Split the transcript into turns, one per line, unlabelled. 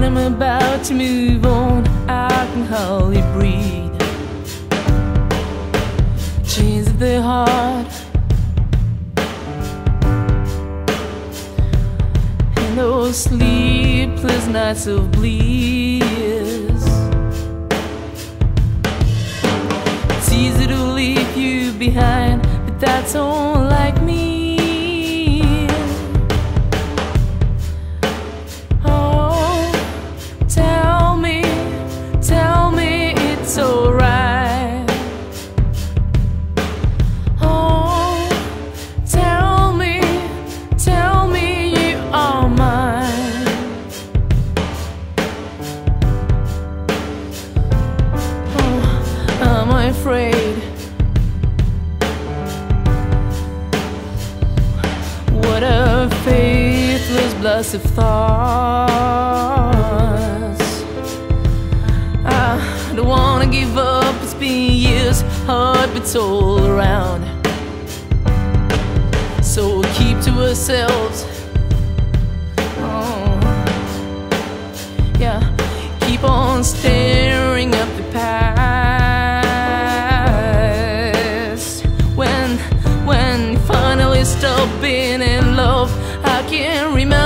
When I'm about to move on, I can hardly breathe. Chains of the heart. And those sleepless nights of bliss. It's easy to leave you behind, but that's all of thoughts. I don't wanna give up, it's been years, heartbeats all around. So we'll keep to ourselves. Oh, yeah, keep on staring up the past. When, when you finally stop being in love, I can't remember.